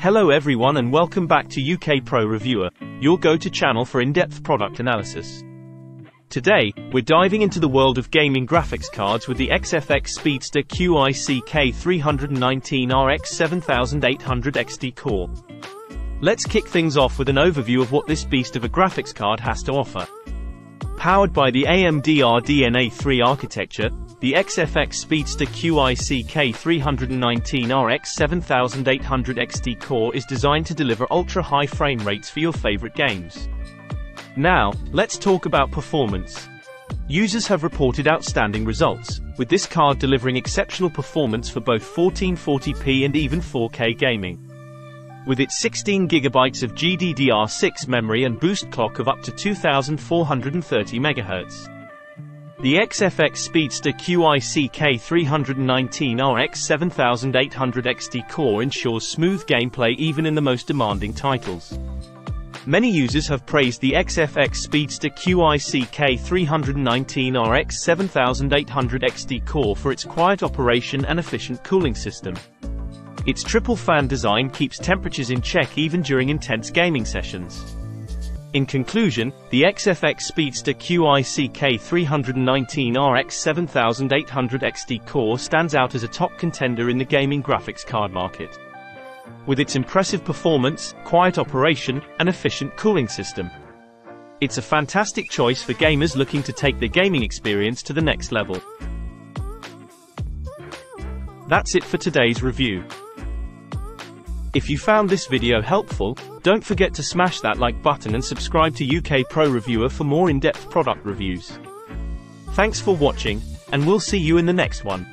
Hello everyone and welcome back to UK Pro Reviewer, your go-to channel for in-depth product analysis. Today, we're diving into the world of gaming graphics cards with the XFX Speedster QICK319 RX 7800 XT core. Let's kick things off with an overview of what this beast of a graphics card has to offer. Powered by the AMD RDNA 3 architecture, the XFX Speedster QICK319 RX 7800 XT core is designed to deliver ultra-high frame rates for your favorite games. Now, let's talk about performance. Users have reported outstanding results, with this card delivering exceptional performance for both 1440p and even 4K gaming. With its 16GB of GDDR6 memory and boost clock of up to 2430 MHz. The XFX Speedster QICK319 RX 7800 XT core ensures smooth gameplay even in the most demanding titles. Many users have praised the XFX Speedster QICK319 RX 7800 XT core for its quiet operation and efficient cooling system. Its triple fan design keeps temperatures in check even during intense gaming sessions. In conclusion, the XFX Speedster QICK319 RX 7800 XT core stands out as a top contender in the gaming graphics card market. With its impressive performance, quiet operation, and efficient cooling system. It's a fantastic choice for gamers looking to take their gaming experience to the next level. That's it for today's review. If you found this video helpful, don't forget to smash that like button and subscribe to UK Pro Reviewer for more in-depth product reviews. Thanks for watching, and we'll see you in the next one.